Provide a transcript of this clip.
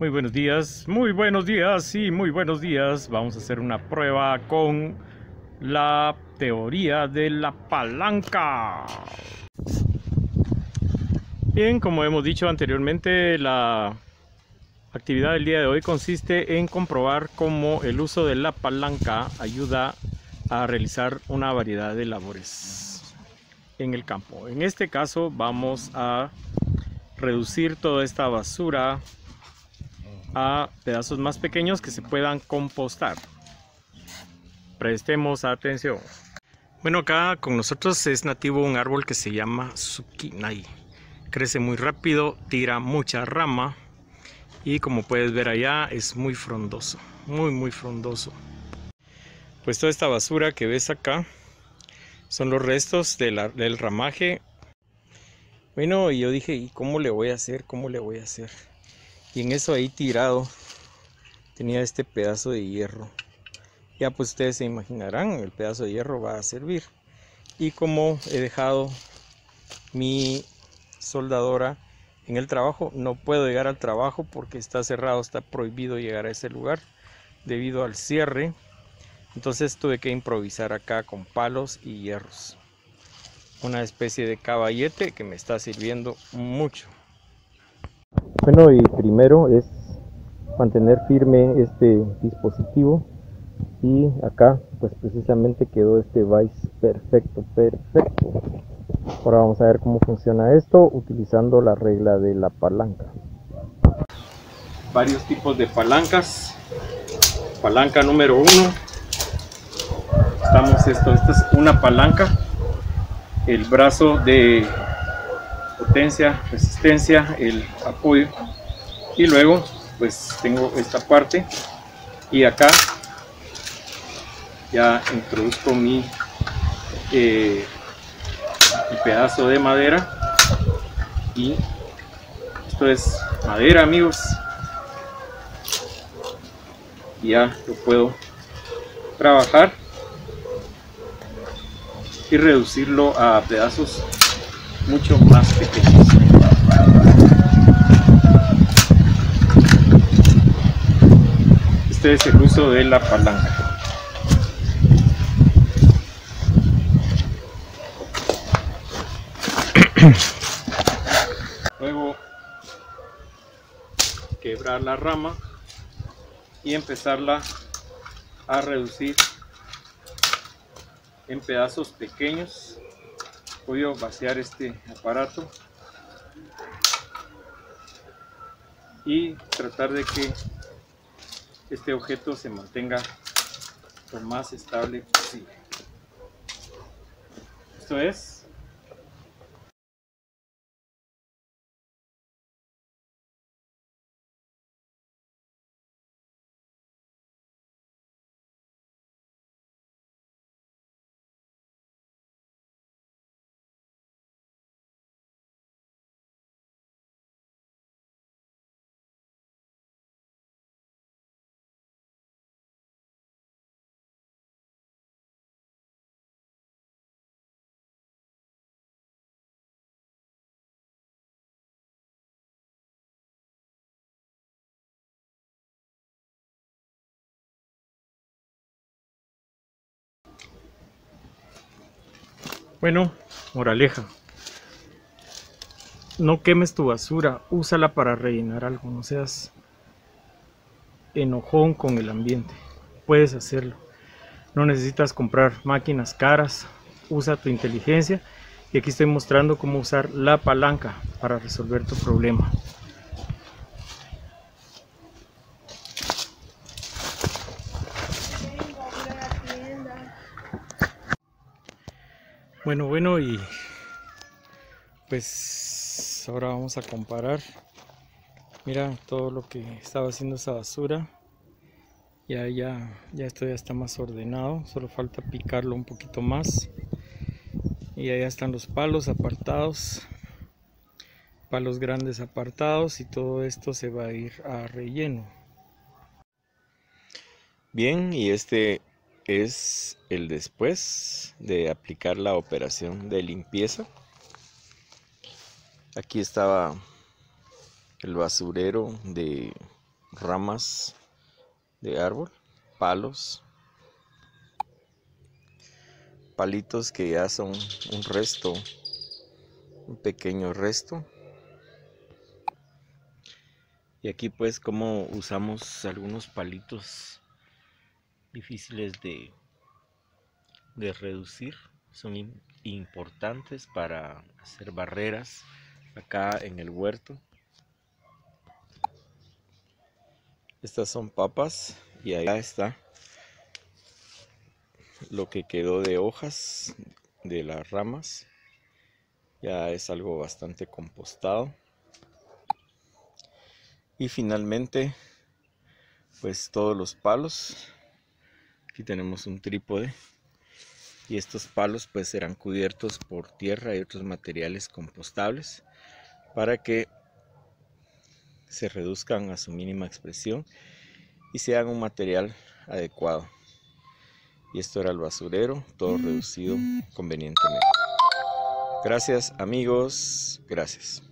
Muy buenos días, muy buenos días y muy buenos días. Vamos a hacer una prueba con la teoría de la palanca. Bien, como hemos dicho anteriormente, la actividad del día de hoy consiste en comprobar cómo el uso de la palanca ayuda a realizar una variedad de labores en el campo. En este caso vamos a reducir toda esta basura a pedazos más pequeños que se puedan compostar. Prestemos atención. Bueno, acá con nosotros es nativo un árbol que se llama Sukinai. Crece muy rápido, tira mucha rama y como puedes ver allá es muy frondoso, muy muy frondoso. Pues toda esta basura que ves acá son los restos del ramaje. Bueno, y yo dije, ¿y cómo le voy a hacer? ¿Cómo le voy a hacer? Y en eso ahí tirado tenía este pedazo de hierro. Ya pues ustedes se imaginarán el pedazo de hierro va a servir. Y como he dejado mi soldadora en el trabajo no puedo llegar al trabajo porque está cerrado está prohibido llegar a ese lugar debido al cierre. Entonces tuve que improvisar acá con palos y hierros. Una especie de caballete que me está sirviendo mucho bueno, y primero es mantener firme este dispositivo y acá pues precisamente quedó este vice perfecto, perfecto. Ahora vamos a ver cómo funciona esto utilizando la regla de la palanca. Varios tipos de palancas. Palanca número uno. Estamos esto, esta es una palanca. El brazo de resistencia, el apoyo. Y luego pues tengo esta parte. Y acá ya introduzco mi eh, pedazo de madera. Y esto es madera amigos. Ya lo puedo trabajar y reducirlo a pedazos mucho más pequeños. Este es el uso de la palanca. Luego quebrar la rama y empezarla a reducir en pedazos pequeños a vaciar este aparato y tratar de que este objeto se mantenga lo más estable posible. Esto es Bueno, moraleja. No quemes tu basura, úsala para rellenar algo, no seas enojón con el ambiente. Puedes hacerlo. No necesitas comprar máquinas caras, usa tu inteligencia y aquí estoy mostrando cómo usar la palanca para resolver tu problema. Bueno, bueno y pues ahora vamos a comparar. Mira todo lo que estaba haciendo esa basura. Ya, ya, ya esto ya está más ordenado. Solo falta picarlo un poquito más. Y allá están los palos apartados. Palos grandes apartados y todo esto se va a ir a relleno. Bien, y este es el después de aplicar la operación de limpieza. Aquí estaba el basurero de ramas de árbol, palos, palitos que ya son un resto, un pequeño resto. Y aquí pues como usamos algunos palitos difíciles de, de reducir, son importantes para hacer barreras acá en el huerto. Estas son papas y allá está lo que quedó de hojas de las ramas. Ya es algo bastante compostado. Y finalmente, pues todos los palos. Aquí tenemos un trípode. Y estos palos pues serán cubiertos por tierra y otros materiales compostables para que se reduzcan a su mínima expresión y sean un material adecuado y esto era el basurero, todo reducido convenientemente. Gracias amigos, gracias.